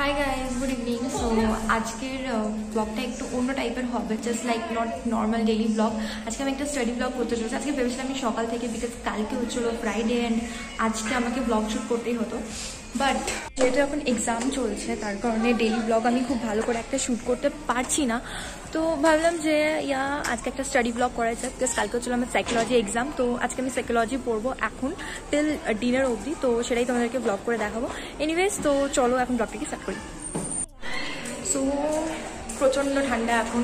hi guys good evening so আজকের ব্লগটা একটু অন্য টাইপের হবে just like not normal daily blog আজকে আমি একটা স্টাডি ব্লগ করতে চলেছি। আজকে ভেবেছিলাম আমি সকাল থেকে বিকজ কালকে হচ্ছিল ফ্রাইডে অ্যান্ড আজকে আমাকে ব্লগ শ্যুট করতেই হতো। বাট যেহেতু এখন এক্সাম চলছে, তার কারণে ডেলি ব্লগ আমি খুব ভালো করে একটা শ্যুট করতে পারছি না। তো ভাবলাম যে, ইয়া, আজকে একটা স্টাডি ব্লগ করা যায় বিকজ কালকে হচ্ছিল আমার সাইকোলজি এক্সাম তো আজকে আমি সাইকোলজি পড়ব এখন টিল ডিনার অবধি। তো সেটাই তোমাদেরকে ব্লগ করে দেখাবো। এনিওয়েজ তো চলো এখন ব্লগটাকে স্টার্ট করি। সো প্রচণ্ড ঠান্ডা এখন।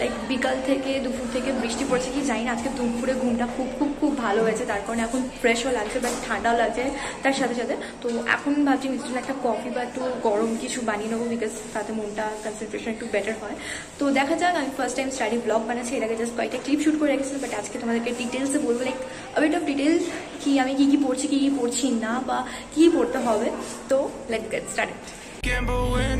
লাইক বিকাল থেকে দুপুর থেকে বৃষ্টি পড়ছে কি জানি না। আজকে দুপুরে ঘুমটা খুব খুব খুব ভালো হয়েছে। তার কারণে এখন ফ্রেশও লাগছে বাট ঠান্ডাও লাগছে। তার সাথে সাথে, তো এখন ভাবছি নিশ্চয়ই একটা কফি বা একটু গরম কিছু বানিয়ে নেব বিকজ তাতে মনটা কনসেন্ট্রেশন একটু বেটার হয়। তো দেখা যাক, আমি ফার্স্ট টাইম স্টাডি ব্লগ বানাচ্ছি, এর আগে জাস্ট কয়েকটা ক্লিপ শ্যুট করে রেখেছিলাম বাট আজকে তোমাদেরকে ডিটেলসে বলব লাইক বিট অফ ডিটেলস কি আমি কী কী পড়ছি, কী কী পড়ছি না, বা কী পড়তে হবে। তো let's get started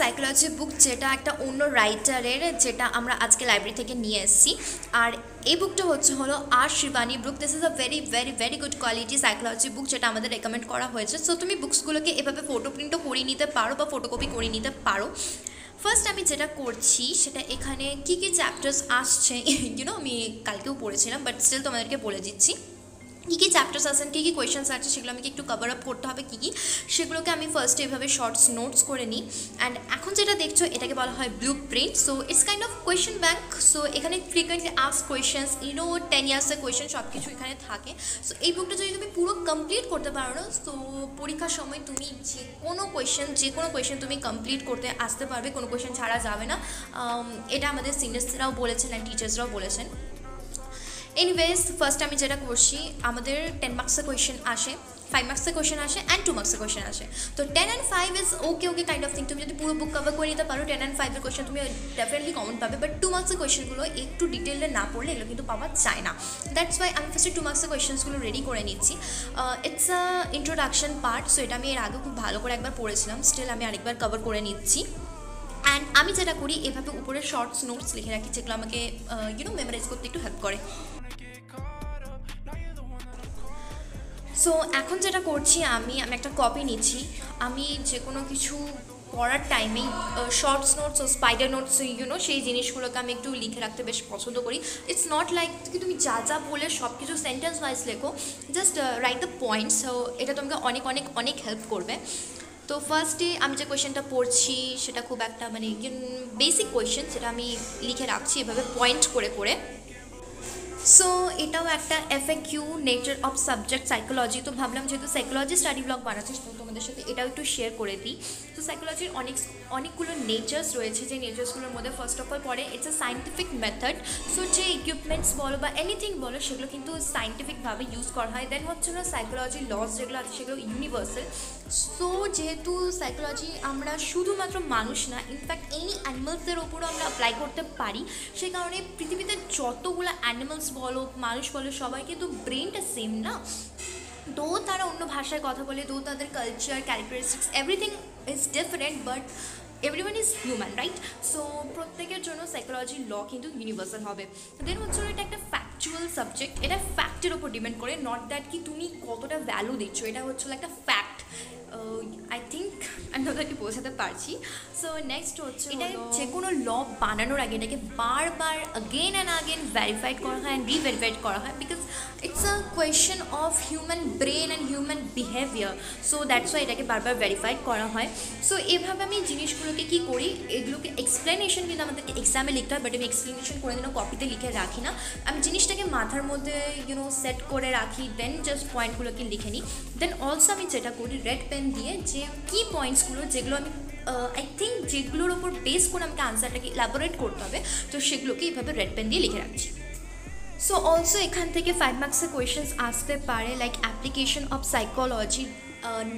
psychology book যেটা একটা অন্য রাইটারের যেটা আমরা আজকে লাইব্রেরি থেকে নিয়ে এসেছি। আর এই বুকটা হচ্ছে হলো আর Shivani book this is a very very very good quality psychology book যেটা আমাদের রেকমেন্ড করা হয়েছে। সো তুমি বুকসগুলোকে এভাবে ফটো প্রিন্টও করিয়ে নিতে পারো বা ফটোকপি করিয়ে নিতে পারো। ফার্স্ট আমি যেটা করছি, সেটা এখানে কী কী চ্যাপ্টার্স আসছে ইউনো আমি কালকেও পড়েছিলাম বাট স্টিল তোমাদেরকে বলে দিচ্ছি। কী কী চ্যাপ্টার্স আছেন কী কী কোয়েশনস আছে সেগুলো আমাকে একটু কভার আপ করতে হবে, কী কী? সেগুলোকে আমি ফার্স্টে এভাবে শর্টস নোটস করে নিই। অ্যান্ড এখন যেটা দেখছ, এটাকে বলা হয় blueprint so it's kind of question bank so এখানে frequently asked questions in ten ইয়ার্সের question সব কিছু এখানে থাকে। সো এই বুকটা যদি তুমি পুরো কমপ্লিট করতে পারো না তো পরীক্ষার সময় তুমি যে কোনো কোয়েশন যে কোনো কোয়েশন তুমি কমপ্লিট করতে আসতে পারবে, কোনো কোয়েশন ছাড়া যাবে না। এটা আমাদের সিনিয়র্সরাও বলেছেন অ্যান্ড টিচার্সরাও বলেছেন। এনিওয়েজ ফার্স্ট আমি যেটা করছি, আমাদের টেন মার্কসের কোয়েশন আসে ফাইভ মার্কসের কোয়েশন আসে অ্যান্ড টু মার্কসের কোয়েশন আসে। তো ten and five is okay okay kind of thing তুমি যদি পুরো বুক কভার করে নিতে পারো টেন অ্যান্ড ফাইভের কোয়েশন তুমি ডেফিনেটলি কমন পাবে। বাট টু মার্কসের কোয়েশনগুলো একটু ডিটেলে না পড়লে এগুলো কিন্তু পাওয়া যায় না। দ্যাটস ওয়াই আমি ফার্স্টে টু মার্কসের কোয়েশনসগুলো রেডি করে নিচ্ছি। It's a introduction part so এটা আমি এর আগে খুব ভালো করে একবার পড়েছিলাম। স্টিল আমি আরেকবার কভার করে নিচ্ছি। অ্যান্ড আমি যেটা করি, এভাবে উপরে শর্টস নোটস লিখে রাখি, যেগুলো আমাকে ইউনো মেমোরাইজ করতে একটু হেল্প করে। সো এখন যেটা করছি, আমি আমি একটা কপি নিচ্ছি। আমি যে কোনো কিছু পড়ার টাইমেই শর্টস নোটস ও স্পাইডার নোটস ইউনো সেই জিনিসগুলোকে আমি একটু লিখে রাখতে বেশ পছন্দ করি। ইটস নট লাইক কি তুমি যা যা বলে সব কিছু সেন্টেন্স ওয়াইজ লেখো just write the points so এটা তোমাকে অনেক অনেক অনেক হেল্প করবে। তো ফার্স্টে আমি যে কোয়েশ্চেনটা পড়ছি, সেটা খুব একটা মানে বেসিক কোয়েশ্চেন সেটা আমি লিখে রাখছি এভাবে পয়েন্ট করে করে। সো এটাও একটা F A Q nature of subject psychology তো ভাবলাম যেহেতু সাইকোলজি স্টাডি ব্লগ বানাচ্ছি তো তোমাদের সাথে এটাও একটু শেয়ার করে দিই। তো সাইকোলজির অনেক, অনেকগুলো নেচার্স রয়েছে, যে নেচার্সগুলোর মধ্যে ফার্স্ট অফ অল পড়ে it's a scientific method so যে ইকুইপমেন্টস বলো বা এনিথিং বলো, সেগুলো কিন্তু সাইন্টিফিকভাবে ইউজ করা হয়। দেন হচ্ছে না সাইকোলজি লস যেগুলো আছে, সেগুলো ইউনিভার্সাল সো যেহেতু সাইকোলজি আমরা শুধুমাত্র মানুষ না ইনফ্যাক্ট এনি অ্যানিমালসদের ওপরও আমরা অ্যাপ্লাই করতে পারি। সেই কারণে পৃথিবীতে যতগুলো অ্যানিমালস বলো, মানুষ বলো, সবাই কিন্তু ব্রেনটা সেম না। দো তারা অন্য ভাষায় কথা বলে, দো তাদের culture characteristics everything is different but everyone is human right so প্রত্যেকের জন্য সাইকোলজি ল কিন্তু ইউনিভার্সাল হবে। দেন হচ্ছে এটা একটা ফ্যাকচুয়াল সাবজেক্ট এটা ফ্যাক্টের ওপর ডিপেন্ড করে নট দ্যাট কি তুমি কতটা ভ্যালু দিচ্ছ, এটা হচ্ছে একটা ফ্যাক্ট আই থিঙ্ক আমি ওদেরকে বোঝাতে পারছি সো নেক্সট হচ্ছে এটা যে কোনো ল বানানোর আগে এটাকে বারবার আগেন অ্যান্ড আগেন ভেরিফাইড করা হয় অ্যান্ড রিভেরিফাইড করা হয় because it's a question of human brain and human behaviour so that's why এটাকে বারবার ভেরিফাইড করা হয়। সো এভাবে আমি জিনিসগুলোকে কী করি? এগুলোকে এক্সপ্লেনেশন কিন্তু আমাদেরকে এক্সামে লিখতে হয় বাট আমি এক্সপ্লেনেশন করে দিন কপিতে লিখে রাখি না। আমি জিনিসটাকে মাথার মধ্যে ইউনো সেট করে রাখি দেন জাস্ট পয়েন্টগুলোকে লিখে নিই। দেন অলসো আমি যেটা করি রেড পেন দিয়ে যে কি পয়েন্টসগুলো যেগুলো আমি আই থিঙ্ক যেগুলোর ওপর বেস করে আমাকে আনসারটাকে ইলাবোরেট করতে হবে, তো সেগুলোকে এইভাবে রেড পেন দিয়ে লিখে রাখছি। সো অলসো এখান থেকে ফাইভ মার্কসের কোয়েশনস আসতে পারে like application of psychology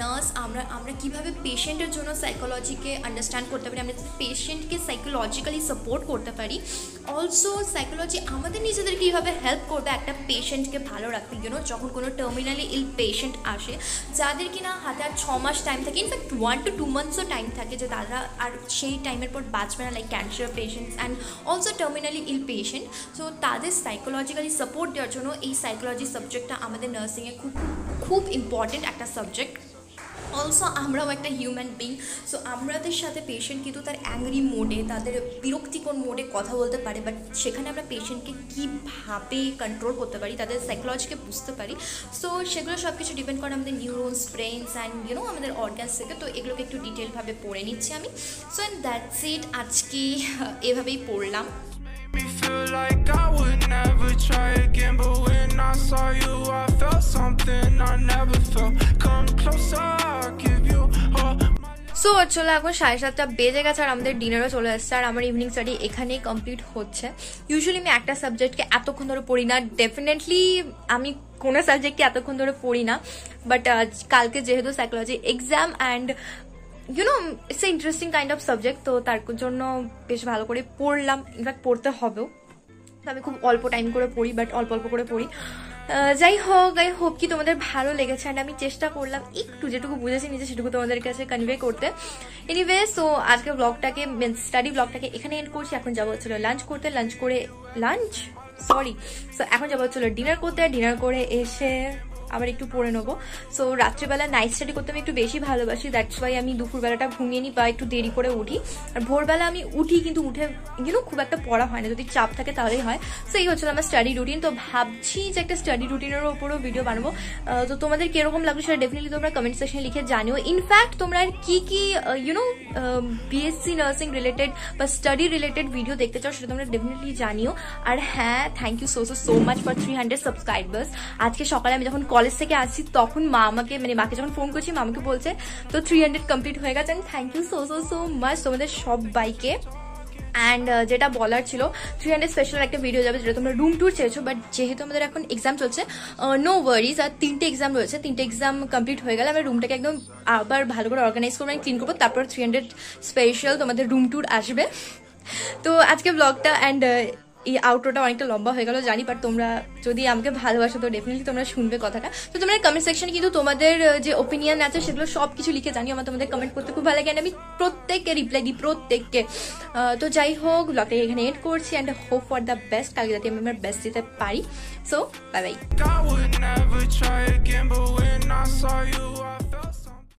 nurse আমরা আমরা কীভাবে পেশেন্টের জন্য সাইকোলজিকে আন্ডারস্ট্যান্ড করতে পারি, আমরা পেশেন্টকে সাইকোলজিক্যালি সাপোর্ট করতে পারি অলসো সাইকোলজি আমাদের নিজেদেরকে কীভাবে হেল্প করবে একটা পেশেন্টকে ভালো রাখতে ইউনো যখন কোনো টার্মিনালি ইল পেশেন্ট আসে, যাদের কিনা হাতে আর ছ মাস টাইম থাকে in fact one two two মান্থসও time থাকে যে তারা আর সেই টাইমের পর বাঁচবে না like cancer patients and also terminally ill patient so তাদের সাইকোলজিক্যালি সাপোর্ট দেওয়ার জন্য এই সাইকোলজি সাবজেক্টটা আমাদের নার্সিংয়ে খুব খুব ইম্পর্টেন্ট একটা সাবজেক্ট অলসো আমরাও একটা হিউম্যান বিং সো আমাদের সাথে পেশেন্ট কিন্তু তার অ্যাংরি মোডে তাদের বিরক্তিকর মোডে কথা বলতে পারে বাট সেখানে আমরা পেশেন্টকে কীভাবে কন্ট্রোল করতে পারি, তাদের সাইকোলজিকে বুঝতে পারি সো সেগুলো সব কিছু ডিপেন্ড করে আমাদের neurons brains and you know আমাদের অর্গানস থেকে, তো এগুলোকে একটু ডিটেলভাবে পড়ে নিচ্ছি আমি। সো অ্যান্ড দ্যাটস ইট আজকে এভাবেই পড়লাম। সো চলো এখন সাড়ে সাতটা বেজে গেছে আর আমাদের ডিনারও চলে আসছে আর আমার ইভিনিং স্টাডি এখানেই কমপ্লিট হচ্ছে। ইউজুয়ালি আমি একটা সাবজেক্টকে এতক্ষণ ধরে পড়ি না। ডেফিনেটলি আমি কোনো সাবজেক্টকে এতক্ষণ ধরে পড়ি না। বাট কালকে যেহেতু psychology exam and you know it's a interesting kind of subject তো তার জন্য বেশ ভালো করে পড়লাম। ইনফ্যাক্ট পড়তে হবেও। আমি খুব অল্প টাইম করে পড়ি বাট অল্প অল্প করে পড়ি। যাই হোক আই হোপ কি তোমাদের ভালো লেগেছে অ্যান্ড আমি চেষ্টা করলাম একটু যেটুকু বুঝেছি নিজে, সেটুকু তোমাদের কাছে কনভে করতে। এনিওয়ে সো আজকে ব্লগটাকে স্টাডি ব্লগটাকে এখানে এন্ড করছি। এখন যাব হচ্ছিল লাঞ্চ করতে। লাঞ্চ করে লাঞ্চ সরি সো এখন যাব হচ্ছিল ডিনার করতে। ডিনার করে এসে আবার একটু পরে নেব। সো রাত্রিবেলা নাইট স্টাডি করতে আমি একটু বেশি ভালোবাসি দ্যাটস ওয়াই আমি দুপুরবেলাটা ঘুমিয়ে নিই বা একটু দেরি করে উঠি। আর ভোরবেলা আমি উঠি কিন্তু উঠে ইউনো খুব একটা পড়া হয় না, যদি চাপ থাকে তাহলেই হয়। সো এই হচ্ছিল আমার স্টাডি রুটিন তো ভাবছি যে একটা স্টাডি রুটিনের ওপরও ভিডিও বানাবো। তো তোমাদের কীরকম লাগল সেটা ডেফিনেটলি তোমরা কমেন্ট সেকশনে লিখে জানিও। ইনফ্যাক্ট তোমরা কি কি you know B Sc nursing related বা স্টাডি রিলেটেড ভিডিও দেখতে চাও সেটা তোমরা ডেফিনেটলি জানিও। আর হ্যাঁ thank you so so so much for three hundred subscribers আজকে সকালে আমি যখন কলেজ থেকে আসছি, তখন মা আমাকে মানে মাকে যখন ফোন করছি, মা আমাকে বলছে, তো থ্রি হান্ড্রেড কমপ্লিট হয়ে গেছে and thank you so so so much তোমাদের সব বাইকে অ্যান্ড যেটা বলার ছিল থ্রি হান্ড্রেড স্পেশাল একটা ভিডিও যাবে যেটা তোমরা রুম ট্যুর চেয়েছো বাট যেহেতু আমাদের এখন এক্সাম চলছে নো ওয়ারিজ আর তিনটে এক্সাম রয়েছে, তিনটে এক্সাম কমপ্লিট হয়ে গেলে আমরা রুমটাকে একদম আবার ভালো করে অর্গানাইজ করব ক্লিন করব, তারপর থ্রি হান্ড্রেড স্পেশাল তোমাদের রুম ট্যুর আসবে। তো আজকে ব্লগটা অ্যান্ড এই আউটরোটা অনেকটা লম্বা হয়ে গেল, জানি বাট তোমরা যদি আমাকে ভালোবাসো, তো ডেফিনেটলি তোমরা শুনবে কথাটা। তো তোমরা কমেন্ট সেকশনে কিন্তু তোমাদের যে ওপিনিয়ন আছে, সেগুলো সব কিছু লিখে জানিও, আমার তোমাদের কমেন্ট করতে খুব ভালো লাগে আমি প্রত্যেককে রিপ্লাই দিই, প্রত্যেককে। তো যাই হোক ব্লগটা এখানে এড করছি and hope for the best কালকে যাতে আমি আমার বেস্ট দিতে পারি। So bye bye